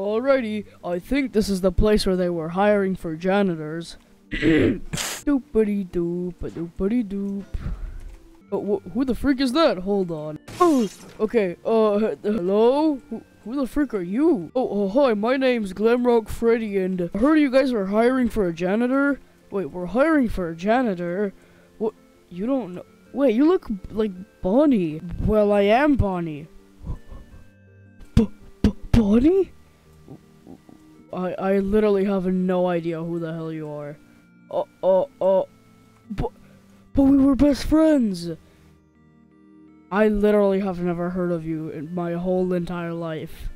Alrighty, I think this is the place where they were hiring for janitors. Doopity doop, doopity doop. Oh, wh- who the freak is that? Hold on. Oh, okay. Uh, hello? Who, who the freak are you? Oh, oh, hi. My name's Glamrock Freddy, and I heard you guys were hiring for a janitor. Wait, we're hiring for a janitor. What? You don't know? Wait, you look like Bonnie. Well, I am Bonnie. B- B- Bonnie? I I literally have no idea who the hell you are. Oh, oh, oh. But, but we were best friends. I literally have never heard of you in my whole entire life.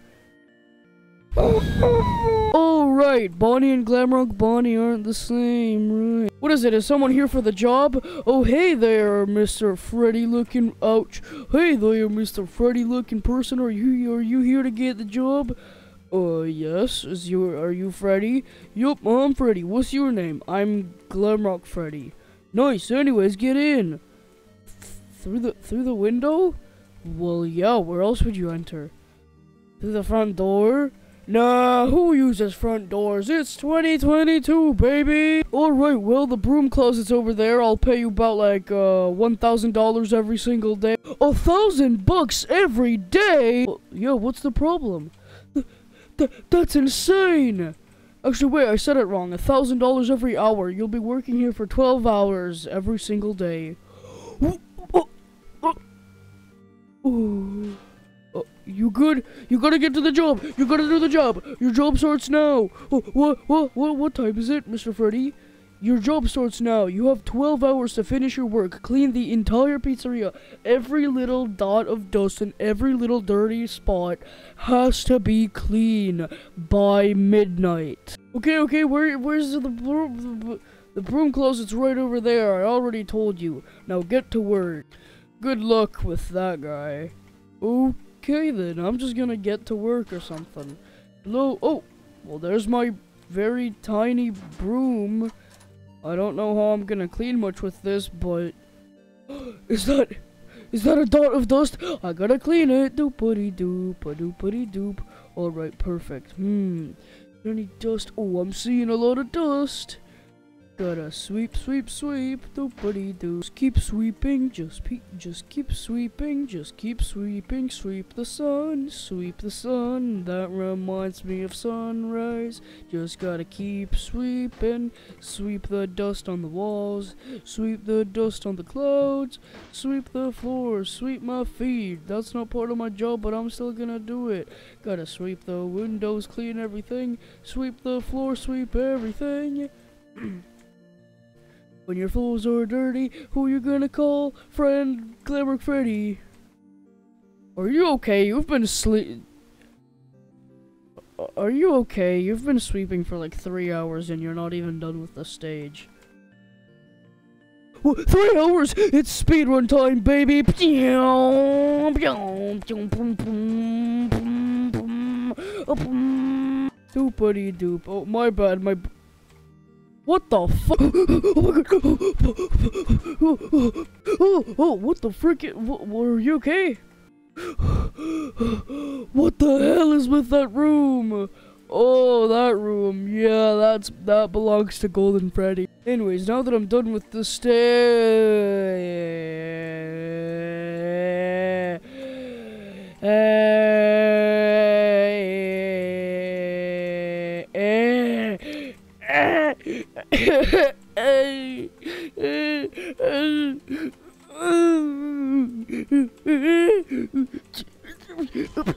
Oh, right. Bonnie and Glamrock Bonnie aren't the same, right? What is it? Is someone here for the job? Oh, hey there, Mr. Freddy looking. Ouch. Hey there, Mr. Freddy looking person. Are you are you here to get the job? Uh, yes. Is you are you Freddy? Yup, I'm Freddy. What's your name? I'm Glamrock Freddy. Nice. Anyways, get in. Through the through the window? Well, yeah. Where else would you enter? Through the front door? Nah, who uses front doors? It's 2022, baby! Alright, well, the broom closet's over there. I'll pay you about like, uh, $1,000 every single day. A thousand bucks every day? Yo, what's the problem? Th- th- that's insane! Actually, wait, I said it wrong. A thousand dollars every hour. You'll be working here for 12 hours every single day. Uh, you good? You gotta get to the job. You gotta do the job. Your job starts now. Oh, what, what, what, what time is it, Mr. Freddy? Your job starts now. You have 12 hours to finish your work. Clean the entire pizzeria. Every little dot of dust and every little dirty spot has to be clean by midnight. Okay, okay. Where, where's the broom? The, broom closet's right over there. I already told you. Now get to work. Good luck with that guy. Okay then, I'm just gonna get to work or something. Hello? Oh, well there's my very tiny broom. I don't know how I'm gonna clean much with this, but... is that... Is that a dot of dust? I gotta clean it. Doopity doop, a doopity doop. Alright, perfect. Hmm. Any dust? Oh, I'm seeing a lot of dust. Gotta sweep, sweep, sweep, doopity doo. Just keep sweeping, just pe- just keep sweeping, just keep sweeping, sweep the sun, sweep the sun. That reminds me of sunrise. Just gotta keep sweeping, sweep the dust on the walls, sweep the dust on the clouds, sweep the floor, sweep my feet. That's not part of my job, but I'm still gonna do it. Gotta sweep the windows, clean everything, sweep the floor, sweep everything. When your floors are dirty, who you gonna call? Friend Glamrock Freddy. Are you okay? You've been sleep. Are you okay? You've been sweeping for like three hours and you're not even done with the stage. Three hours! It's speedrun time, baby! Doopity doop. Oh, my bad. My. What the fuck? Oh my god! Oh, oh, what the? What, were you okay? What the hell is with that room? Oh, that room. Yeah, that's that belongs to Golden Freddy. Anyways, now that I'm done with the stay.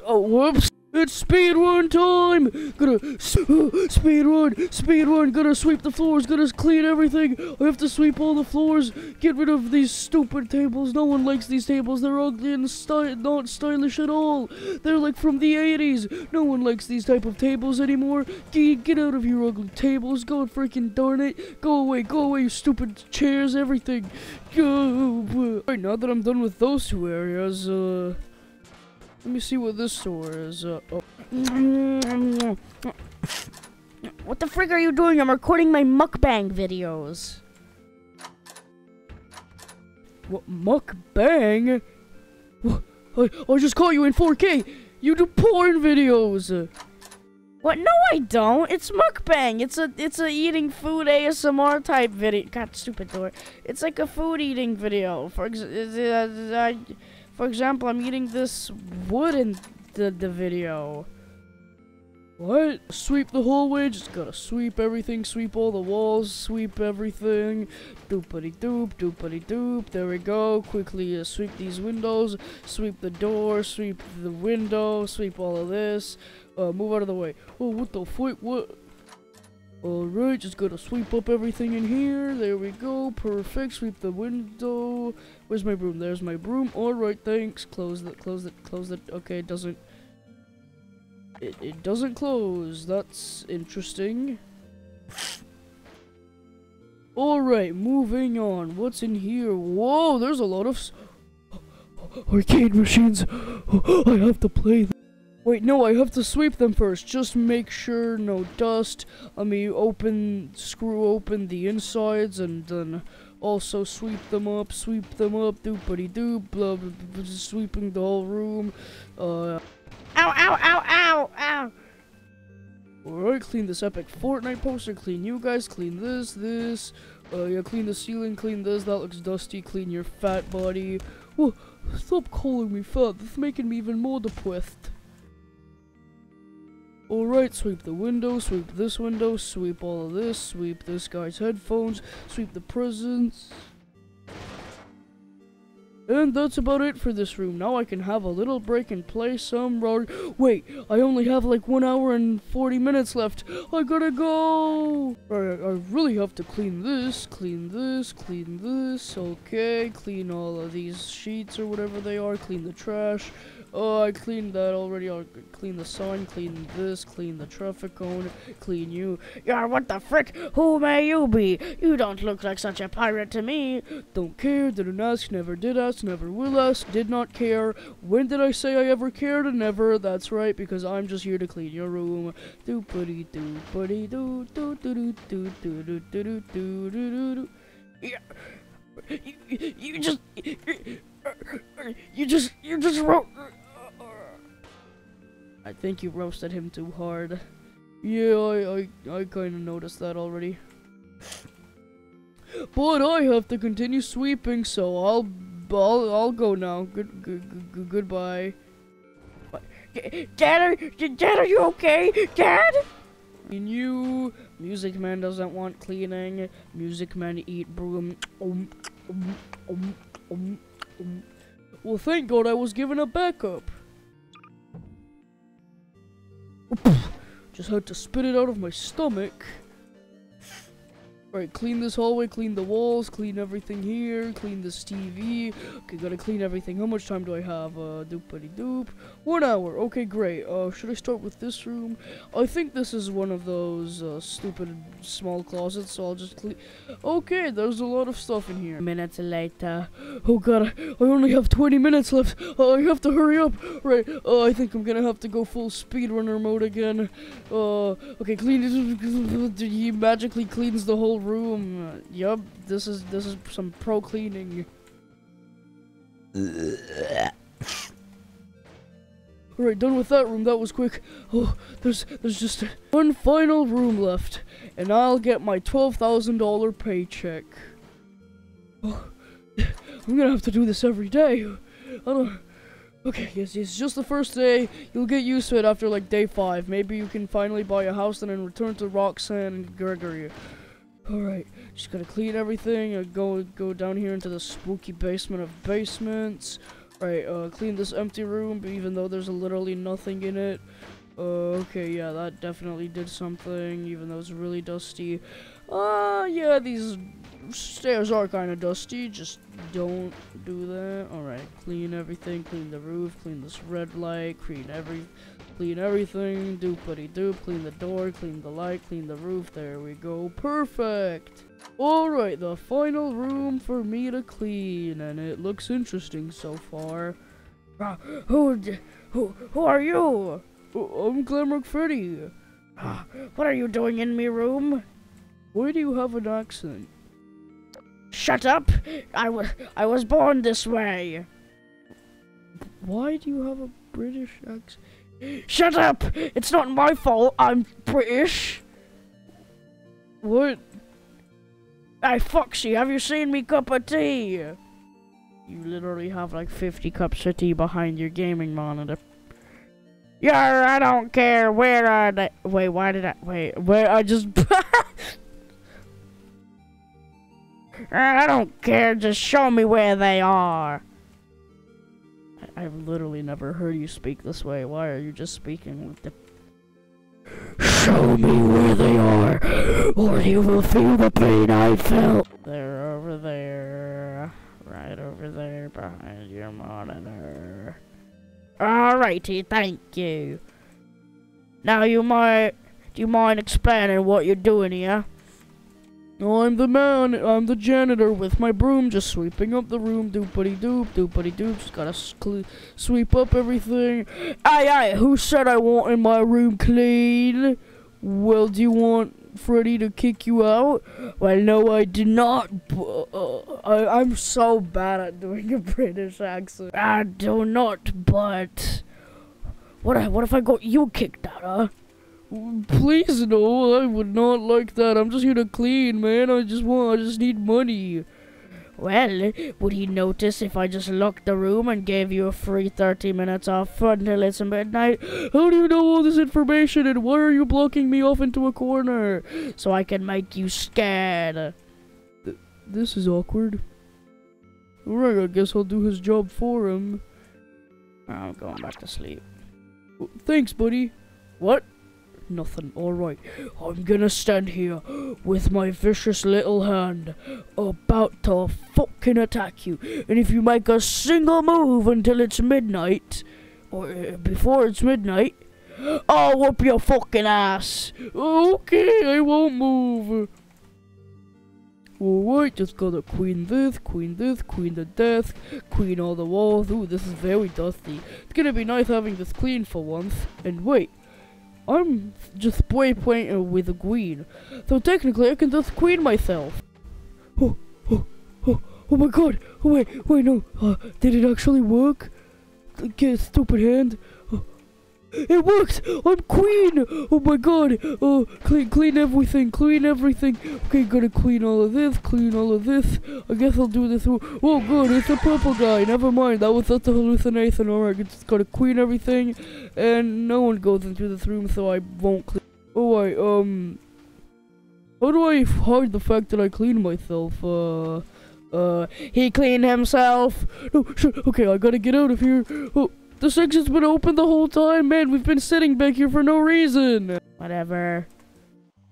Oh, whoops. It's speedrun time! Gonna speedrun, speedrun, gonna sweep the floors, gonna clean everything. I have to sweep all the floors, get rid of these stupid tables. No one likes these tables. They're ugly and sty- not stylish at all. They're like from the 80s. No one likes these type of tables anymore. Get, get out of here, ugly tables. Go freaking darn it. Go away, go away, you stupid chairs, everything. Go. Alright, now that I'm done with those two areas, uh... Let me see what this store is. Uh, oh. What the frig are you doing? I'm recording my mukbang videos. What mukbang? What? I, I just caught you in 4K. You do porn videos. What? No, I don't. It's mukbang. It's a it's a eating food ASMR type video. God, stupid door. It's like a food eating video. For ex uh, for example, I'm eating this wood in the the video. What? Sweep the hallway, just gotta sweep everything, sweep all the walls, sweep everything. Doopity doop, doopity doop, there we go. Quickly uh, sweep these windows, sweep the door, sweep the window, sweep all of this. Uh, move out of the way. Oh, what the fuck? What? Alright, just gotta sweep up everything in here. There we go. Perfect. Sweep the window. Where's my broom? There's my broom. Alright, thanks. Close it, close it, close it. Okay, it doesn't it, it doesn't close. That's interesting. Alright, moving on. What's in here? Whoa, there's a lot of arcade machines. I have to play. Wait, no, I have to sweep them first. Just make sure no dust. Let me open, screw open the insides and then also sweep them up, sweep them up, doopity doop, blah, blah, blah, sweeping the whole room. Uh, Ow, ow, ow, ow, ow. Alright, clean this epic Fortnite poster, clean you guys, clean this, this. Uh, yeah, clean the ceiling, clean this, that looks dusty, clean your fat body. Whoa, stop calling me fat, that's making me even more depressed. Alright, sweep the window, sweep this window, sweep all of this, sweep this guy's headphones, sweep the presents. And that's about it for this room. Now I can have a little break and play some road. Wait, I only have like one hour and 40 minutes left. I gotta go. Alright, I really have to clean this, clean this, clean this. Okay, clean all of these sheets or whatever they are. Clean the trash. Oh, I cleaned that already. I'll clean the sign, clean this, clean the traffic cone, clean you. Yeah, what the frick? Who may you be? You don't look like such a pirate to me. Don't care, didn't ask, never did ask, never will ask, did not care. When did I say I ever cared? Never. That's right, because I'm just here to clean your room. Doopity doopity doo doo doo doo doo doo doo doo doo doo doo. Yeah. You, you just you just you just wrote I think you roasted him too hard. Yeah, I, I, I kind of noticed that already. But I have to continue sweeping, so I'll, I'll, I'll go now. Good, good, good goodbye. Dad, are, Dad, are you okay? Dad? And you, Music Man doesn't want cleaning. Music Man eat broom. Um, um, um. Well, thank God I was given a backup. Just had to spit it out of my stomach. Right, clean this hallway, clean the walls, clean everything here, clean this TV. Okay, gotta clean everything. How much time do I have? Uh, doopity doop. One hour. Okay, great. Uh, should I start with this room? I think this is one of those uh, stupid small closets, so I'll just clean. Okay, there's a lot of stuff in here. Minutes later. Oh god, I only have 20 minutes left. Uh, I have to hurry up. Right, uh, I think I'm gonna have to go full speedrunner mode again. Uh, okay, clean. This he magically cleans the whole room. Yup, this is this is some pro cleaning. Alright, done with that room. That was quick. Oh, there's there's just one final room left, and I'll get my twelve thousand dollar paycheck. Oh, I'm gonna have to do this every day. I don't. Okay, yes, it's just the first day. You'll get used to it after like day five. Maybe you can finally buy a house and then return to Roxanne and Gregory. Alright, just gotta clean everything. Uh, go go down here into the spooky basement of basements. Right, uh, clean this empty room, even though there's literally nothing in it. Uh, okay, yeah, that definitely did something, even though it's really dusty. Uh, yeah, these stairs are kind of dusty, just don't do that. Alright, clean everything, clean the roof, clean this red light, clean every, clean everything, doopity doop, clean the door, clean the light, clean the roof, there we go, perfect! Alright, the final room for me to clean, and it looks interesting so far. Uh, who, who, who are you? Oh, I'm Glamrock Freddy. Uh, what are you doing in me room? Why do you have an accent? Shut up! I, I was born this way. Why do you have a British accent? Shut up! It's not my fault. I'm British. What? Hey, Foxy, have you seen me cup of tea? You literally have like 50 cups of tea behind your gaming monitor. Yeah, I don't care. Where are they? Wait, why did I? Wait, where? I just. I don't care. Just show me where they are. I- I've literally never heard you speak this way. Why are you just speaking with the Show me where they are, or you will feel the pain I felt. They're over there. Right over there behind your monitor. Alrighty, thank you. Now you might do you mind explaining what you're doing here? I'm the man, I'm the janitor with my broom, just sweeping up the room, doopity doop, doopity doop, just gotta sweep up everything. Aye aye, Who said I wanted my room clean? Well, do you want Freddy to kick you out? Well, no, I did not. Uh, I, I'm so bad at doing a British accent. I do not but what what if I got you kicked out, huh? Please, no, I would not like that. I'm just here to clean, man. I just want, I just need money. Well, would he notice if I just locked the room and gave you a free 30 minutes off until it's midnight? How do you know all this information and why are you blocking me off into a corner? So I can make you scared. This is awkward. Alright, I guess I'll do his job for him. Oh, I'm going back to sleep. Thanks, buddy. What? Nothing. Alright. I'm gonna stand here with my vicious little hand about to fucking attack you. And if you make a single move until it's midnight, or uh, before it's midnight, I'll whoop your fucking ass. Okay, I won't move. Alright, just gotta queen this, queen this, queen the desk, queen all the walls. Ooh, this is very dusty. It's gonna be nice having this clean for once. And wait, I'm just spray painting with a queen. So technically I can just queen myself. Oh, oh, oh, oh my god. Oh wait, wait, no. Uh, did it actually work? Get stupid hand. Oh, it worked! I'm queen! Oh my god! Oh, clean, clean everything, clean everything. Okay, gotta clean all of this, clean all of this. I guess I'll do this. Oh, oh good, it's a purple guy. Never mind, that was just a hallucination. Alright, just gotta clean everything, and no one goes into this room, so I won't clean. Alright, um, how do I hide the fact that I clean myself? Uh, uh, He cleaned himself. no. Okay, I gotta get out of here. Oh, this section's been open the whole time, man. We've been sitting back here for no reason. Whatever.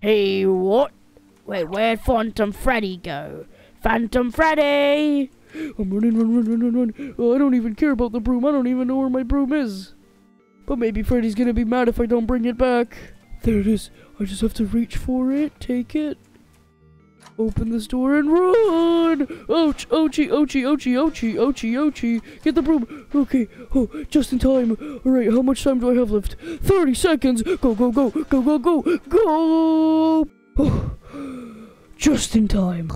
Hey, what? Wait, where'd Phantom Freddy go? Phantom Freddy! I'm running, run, run, run, run, run. Oh, I don't even care about the broom. I don't even know where my broom is. But maybe Freddy's gonna be mad if I don't bring it back. There it is. I just have to reach for it, take it, open this door and run. Ouch, ouchie, ouchie, ouchie, ouchie, ouchie, ouchie. Get the broom. Okay. Oh, just in time. All right. How much time do I have left? Thirty seconds. Go, go, go, go, go, go, go. Oh, just in time.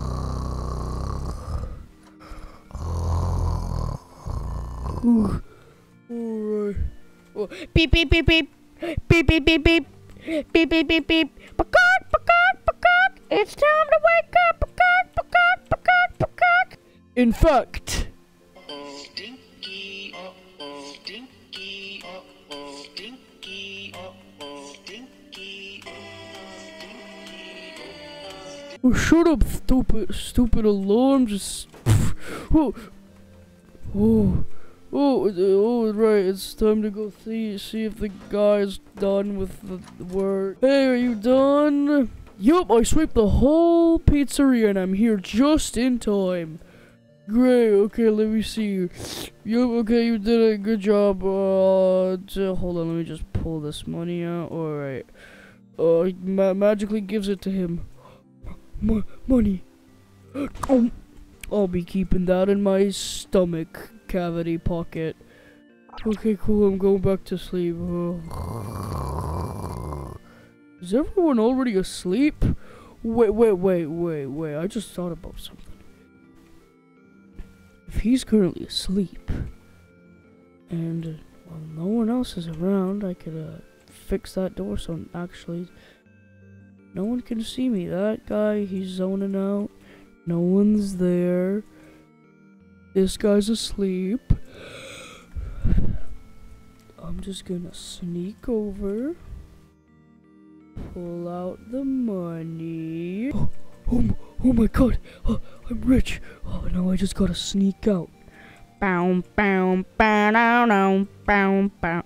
Ooh. Alright. Beep, beep, beep, beep. Beep, beep, beep, beep. Beep, beep, beep, beep. It's time to wake up. Peacock, peacock, peacock, peacock. In fact, oh, shut up, stupid, stupid alarm. Just. Oh. Oh. Oh, oh, right. It's time to go see see if the guy's done with the work. Hey, are you done? Yup, I swept the whole pizzeria and I'm here just in time. Great. Okay, let me see. Yup. Okay, you did a good job. Uh, hold on. Let me just pull this money out. All right. Uh, ma- magically gives it to him. M- money. Oh, I'll be keeping that in my stomach cavity pocket. Okay, cool. I'm going back to sleep. Uh, is everyone already asleep? Wait, wait, wait, wait, wait. I just thought about something. If he's currently asleep, and Well, no one else is around. I could uh, fix that door so actually no one can see me. That guy, he's zoning out. No one's there. This guy's asleep. I'm just gonna sneak over. Pull out the money. Oh, oh my god, oh, I'm rich. Oh, now I just gotta sneak out. Bow, bow, bow, down, down, bow, bow.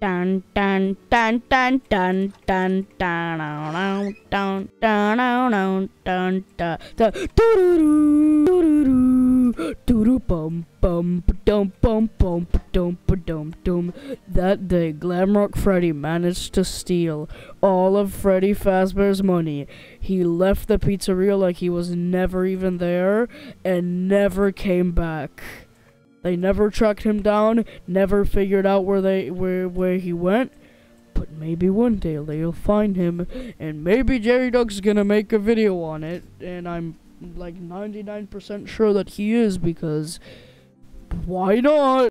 Dun dun dun dun dun dun dun dun dun dun dun dun dun dun Doo-doo-doo, doo-doo, bum bum dum bum bum dum dum dum. That day, Glamrock Freddy managed to steal all of Freddy Fazbear's money. He left the pizzeria like he was never even there and never came back. They never tracked him down, never figured out where they where where he went. But maybe one day they'll find him, and maybe Jerry Duck's gonna make a video on it. And I'm like 99% sure that he is because why not?